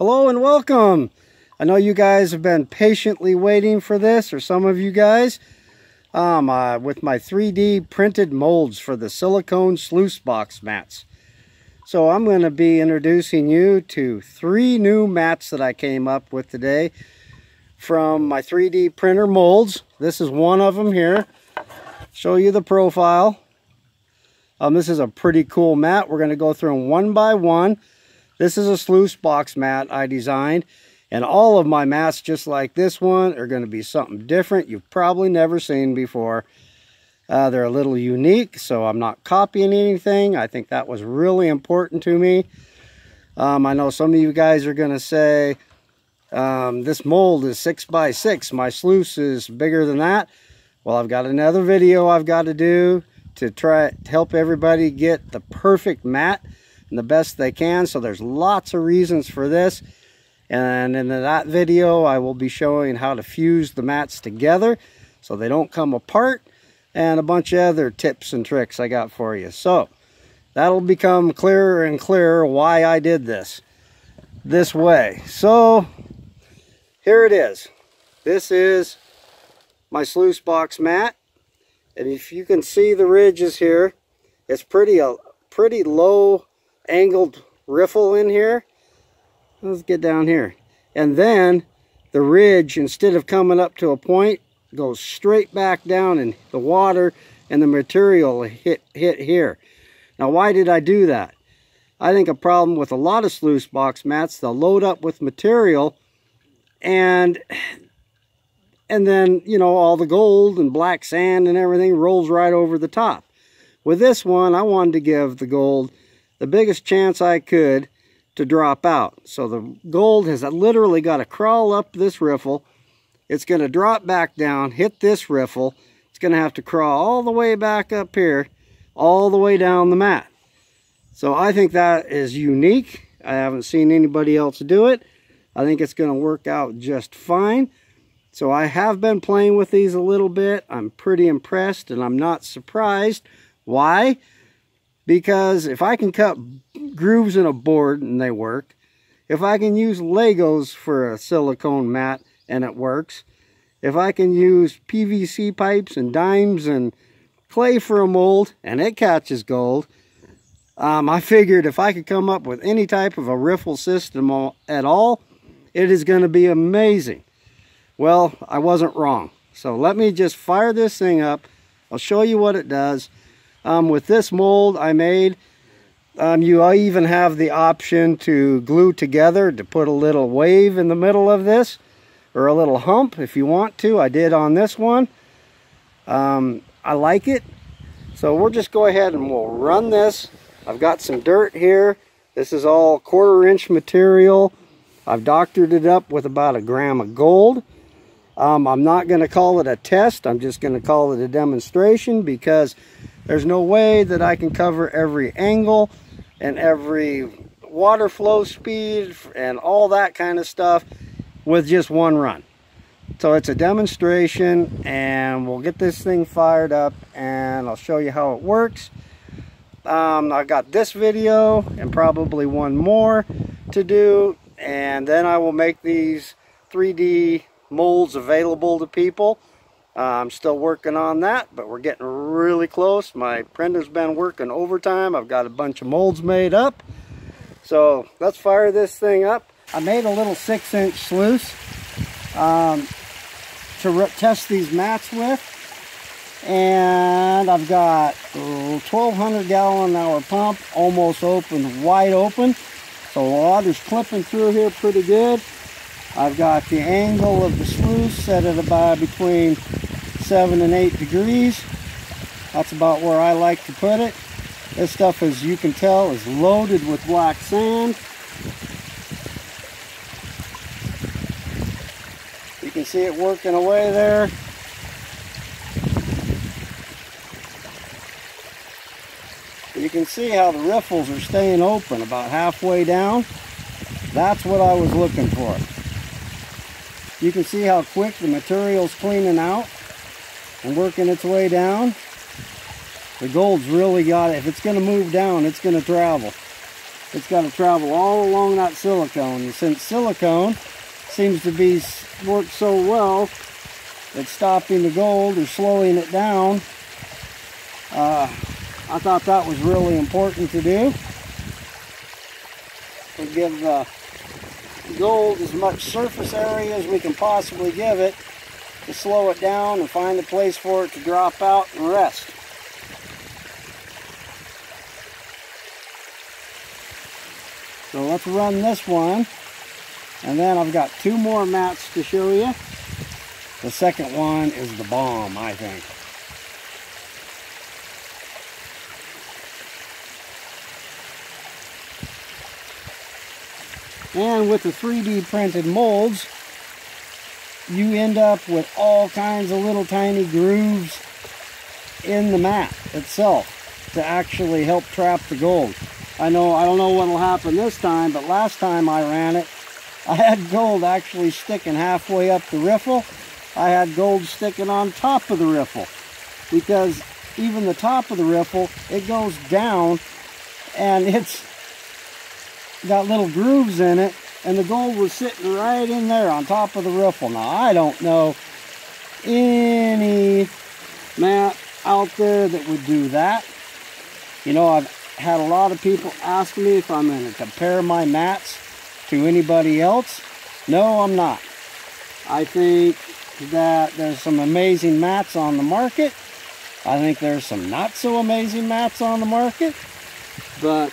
Hello and welcome. I know you guys have been patiently waiting for this, or some of you guys, um, uh, with my 3D printed molds for the silicone sluice box mats. So I'm going to be introducing you to three new mats that I came up with today from my 3D printer molds. This is one of them here. Show you the profile. Um, this is a pretty cool mat. We're going to go through them one by one. This is a sluice box mat I designed. And all of my mats, just like this one, are going to be something different you've probably never seen before. Uh, they're a little unique, so I'm not copying anything. I think that was really important to me. Um, I know some of you guys are going to say, um, this mold is 6 by 6 My sluice is bigger than that. Well, I've got another video I've got to do to try to help everybody get the perfect mat the best they can. So there's lots of reasons for this. And in that video, I will be showing how to fuse the mats together so they don't come apart and a bunch of other tips and tricks I got for you. So that'll become clearer and clearer why I did this this way. So here it is. This is my sluice box mat. And if you can see the ridges here, it's pretty a pretty low angled riffle in here. Let's get down here. And then the ridge, instead of coming up to a point, goes straight back down and the water and the material hit, hit here. Now, why did I do that? I think a problem with a lot of sluice box mats, they'll load up with material and and then, you know, all the gold and black sand and everything rolls right over the top. With this one, I wanted to give the gold the biggest chance I could to drop out. So the gold has literally got to crawl up this riffle. It's going to drop back down, hit this riffle. It's going to have to crawl all the way back up here, all the way down the mat. So I think that is unique. I haven't seen anybody else do it. I think it's going to work out just fine. So I have been playing with these a little bit. I'm pretty impressed and I'm not surprised. Why? Because if I can cut grooves in a board and they work, if I can use Legos for a silicone mat and it works, if I can use PVC pipes and dimes and clay for a mold and it catches gold, um, I figured if I could come up with any type of a riffle system at all, it is going to be amazing. Well, I wasn't wrong. So let me just fire this thing up. I'll show you what it does. Um, with this mold I made, um, you even have the option to glue together to put a little wave in the middle of this or a little hump if you want to. I did on this one. Um, I like it. So we'll just go ahead and we'll run this. I've got some dirt here. This is all quarter inch material. I've doctored it up with about a gram of gold. Um, I'm not going to call it a test. I'm just going to call it a demonstration because there's no way that I can cover every angle and every water flow speed and all that kind of stuff with just one run. So it's a demonstration and we'll get this thing fired up and I'll show you how it works. Um, I've got this video and probably one more to do and then I will make these 3D molds available to people. I'm still working on that, but we're getting really close. My printer's been working overtime. I've got a bunch of molds made up. So let's fire this thing up. I made a little six inch sluice um, to test these mats with. And I've got a 1200 gallon hour pump almost open, wide open. So water's clipping through here pretty good. I've got the angle of the sluice set at about between 7 and 8 degrees. That's about where I like to put it. This stuff, as you can tell, is loaded with black sand. You can see it working away there. You can see how the riffles are staying open about halfway down. That's what I was looking for. You can see how quick the material's cleaning out and working its way down. The gold's really got it. If it's going to move down, it's going to travel. it's got to travel all along that silicone. And since silicone seems to be worked so well at stopping the gold or slowing it down, uh, I thought that was really important to do. To give the gold as much surface area as we can possibly give it to slow it down and find a place for it to drop out and rest. So let's run this one. And then I've got two more mats to show you. The second one is the bomb, I think. And with the 3D printed molds, you end up with all kinds of little tiny grooves in the mat itself to actually help trap the gold. I know, I don't know what will happen this time, but last time I ran it, I had gold actually sticking halfway up the riffle. I had gold sticking on top of the riffle because even the top of the riffle, it goes down and it's got little grooves in it and the gold was sitting right in there on top of the riffle. Now, I don't know any mat out there that would do that. You know, I've had a lot of people ask me if I'm going to compare my mats to anybody else. No, I'm not. I think that there's some amazing mats on the market. I think there's some not so amazing mats on the market. But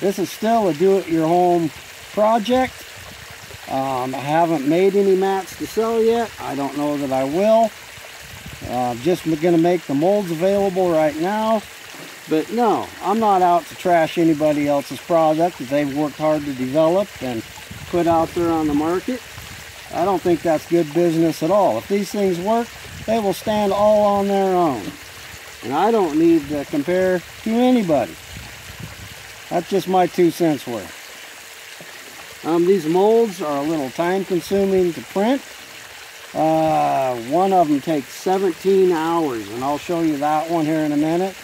this is still a do-it-your-home project. Um, I haven't made any mats to sell yet. I don't know that I will. I'm uh, just going to make the molds available right now. But no, I'm not out to trash anybody else's product that they've worked hard to develop and put out there on the market. I don't think that's good business at all. If these things work, they will stand all on their own. And I don't need to compare to anybody. That's just my two cents worth. Um, these molds are a little time consuming to print. Uh, one of them takes 17 hours and I'll show you that one here in a minute.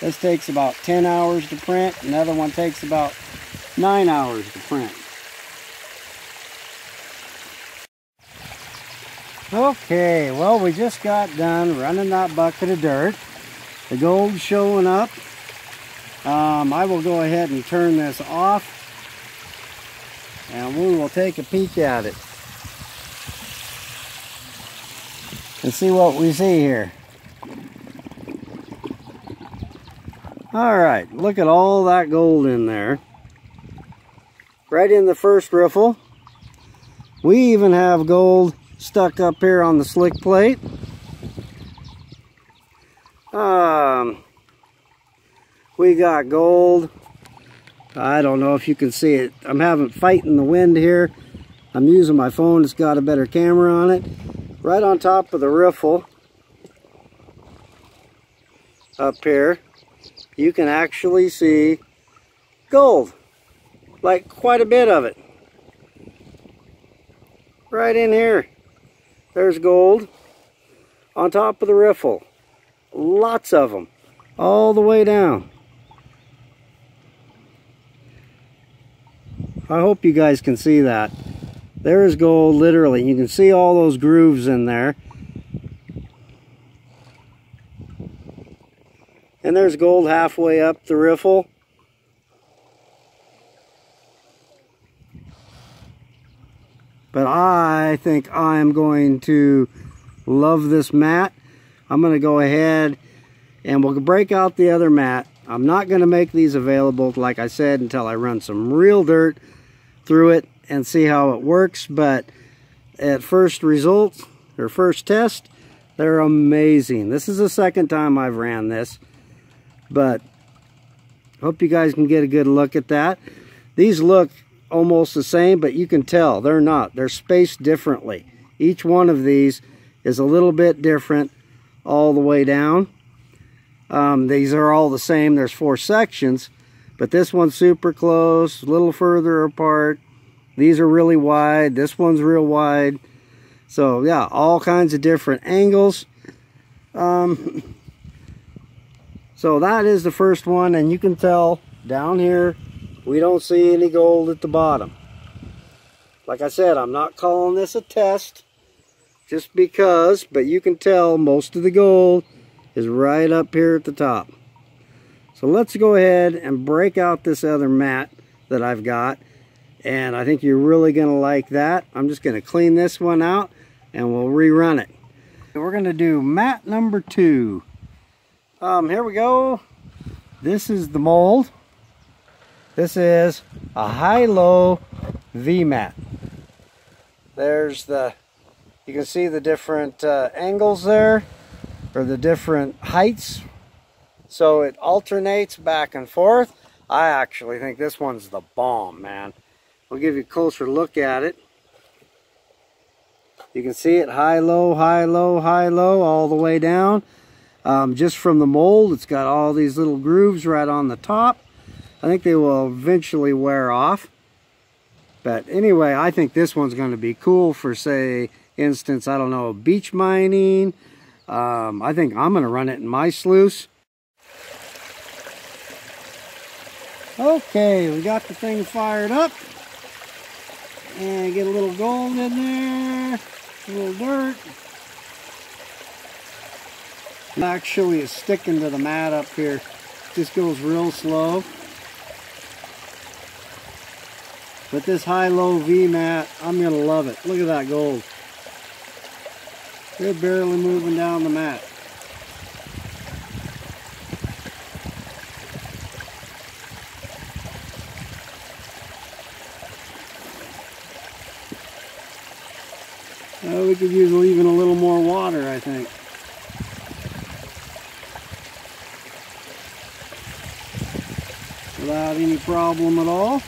This takes about 10 hours to print. Another one takes about 9 hours to print. Okay, well we just got done running that bucket of dirt. The gold's showing up. Um, I will go ahead and turn this off and we will take a peek at it and see what we see here. All right, look at all that gold in there. Right in the first riffle. We even have gold stuck up here on the slick plate. Um, we got gold I don't know if you can see it. I'm having fighting the wind here. I'm using my phone. It's got a better camera on it. Right on top of the riffle up here, you can actually see gold. Like quite a bit of it. Right in here. There's gold on top of the riffle. Lots of them. All the way down. I hope you guys can see that. There is gold, literally. You can see all those grooves in there. And there's gold halfway up the riffle. But I think I'm going to love this mat. I'm going to go ahead and we'll break out the other mat. I'm not going to make these available, like I said, until I run some real dirt through it and see how it works. But at first results, or first test, they're amazing. This is the second time I've ran this. But hope you guys can get a good look at that. These look almost the same, but you can tell they're not. They're spaced differently. Each one of these is a little bit different all the way down. Um, these are all the same. There's four sections, but this one's super close, a little further apart. These are really wide. This one's real wide. So yeah, all kinds of different angles. Um, so that is the first one, and you can tell down here we don't see any gold at the bottom. Like I said, I'm not calling this a test just because, but you can tell most of the gold is right up here at the top. So let's go ahead and break out this other mat that I've got. And I think you're really going to like that. I'm just going to clean this one out and we'll rerun it. We're going to do mat number two. Um, here we go. This is the mold. This is a high-low V-mat. There's the, you can see the different uh, angles there, or the different heights. So it alternates back and forth. I actually think this one's the bomb, man. I'll give you a closer look at it. You can see it high, low, high, low, high, low, all the way down. Um, just from the mold, it's got all these little grooves right on the top. I think they will eventually wear off. But anyway, I think this one's going to be cool for, say, instance, I don't know, beach mining. Um, I think I'm going to run it in my sluice. Okay, we got the thing fired up. And get a little gold in there, a little dirt. Actually, it's sticking to the mat up here. Just goes real slow. But this high-low V-mat, I'm going to love it. Look at that gold. They're barely moving down the mat. We could use even a little more water, I think. Without any problem at all.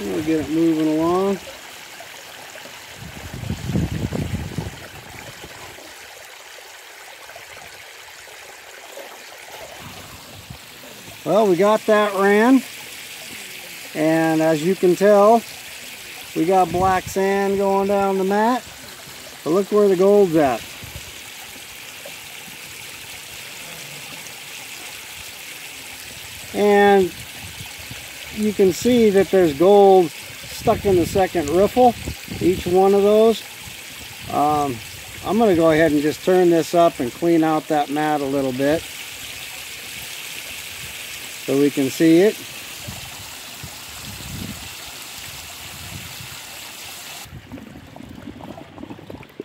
We'll get it moving along. Well, we got that ran. And as you can tell, we got black sand going down the mat. But look where the gold's at. And you can see that there's gold stuck in the second riffle, each one of those. Um, I'm going to go ahead and just turn this up and clean out that mat a little bit so we can see it.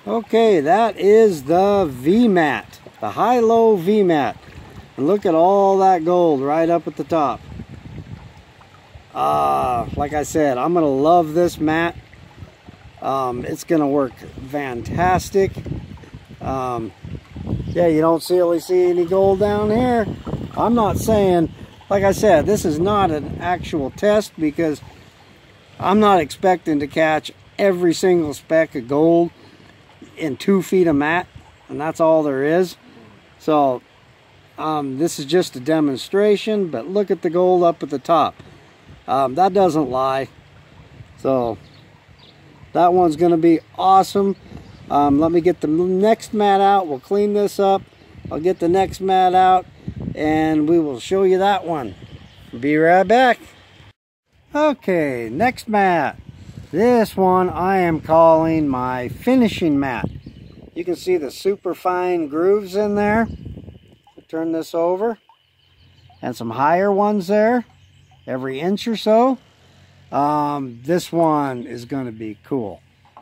Okay, that is the V-mat, the high-low V-mat. And look at all that gold right up at the top. Uh, like I said, I'm going to love this mat. Um, it's going to work fantastic. Um, yeah, you don't really see any gold down here. I'm not saying, like I said, this is not an actual test because I'm not expecting to catch every single speck of gold in two feet of mat. And that's all there is. So um, this is just a demonstration, but look at the gold up at the top. Um, that doesn't lie. So that one's going to be awesome. Um, let me get the next mat out. We'll clean this up. I'll get the next mat out and we will show you that one. Be right back. Okay, next mat. This one I am calling my finishing mat. You can see the super fine grooves in there. Turn this over. And some higher ones there every inch or so. Um, this one is going to be cool.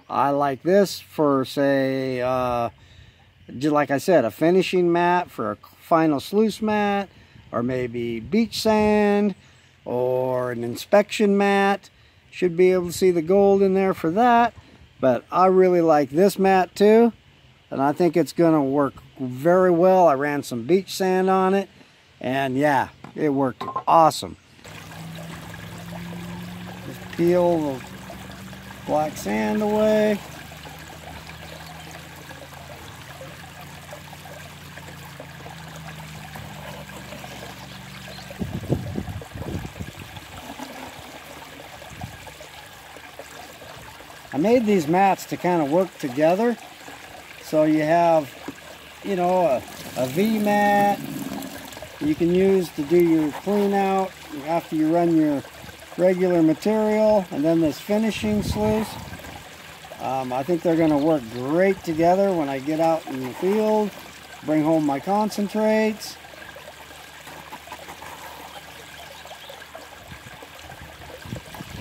I like this for, say, uh, like I said, a finishing mat for a final sluice mat, or maybe beach sand, or an inspection mat. Should be able to see the gold in there for that. But I really like this mat too. And I think it's going to work very well. I ran some beach sand on it. And yeah, it worked awesome Just peel the black sand away. Made these mats to kind of work together. So you have, you know, a, a V mat, you can use to do your clean out after you run your regular material and then this finishing sluice. Um, I think they're going to work great together when I get out in the field, bring home my concentrates.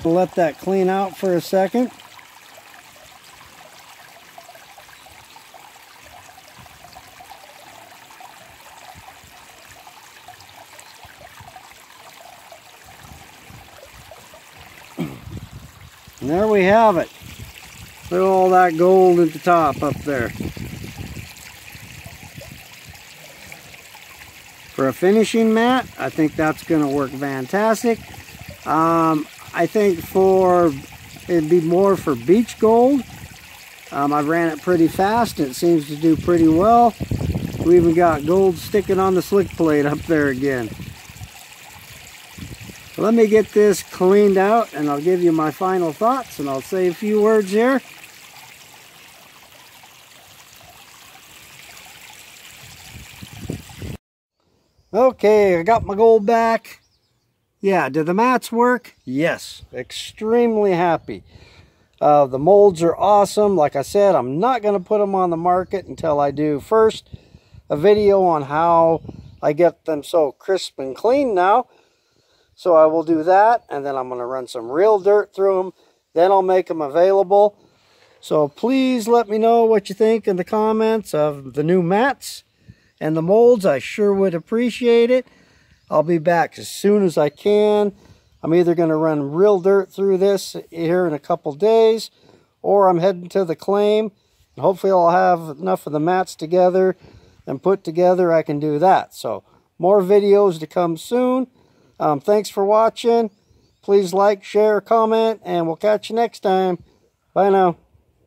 Let that clean out for a second. And there we have it. Look at all that gold at the top up there. For a finishing mat, I think that's going to work fantastic. Um, I think for, it'd be more for beach gold. Um, I ran it pretty fast it seems to do pretty well. We even got gold sticking on the slick plate up there again. Let me get this cleaned out and I'll give you my final thoughts and I'll say a few words here. Okay, I got my gold back. Yeah, did the mats work? Yes, extremely happy. Uh, the molds are awesome. Like I said, I'm not going to put them on the market until I do first a video on how I get them so crisp and clean now. So I will do that, and then I'm going to run some real dirt through them. Then I'll make them available. So please let me know what you think in the comments of the new mats and the molds. I sure would appreciate it. I'll be back as soon as I can. I'm either going to run real dirt through this here in a couple days, or I'm heading to the claim. And hopefully I'll have enough of the mats together and put together I can do that. So more videos to come soon. Um, thanks for watching. Please like, share, comment, and we'll catch you next time. Bye now.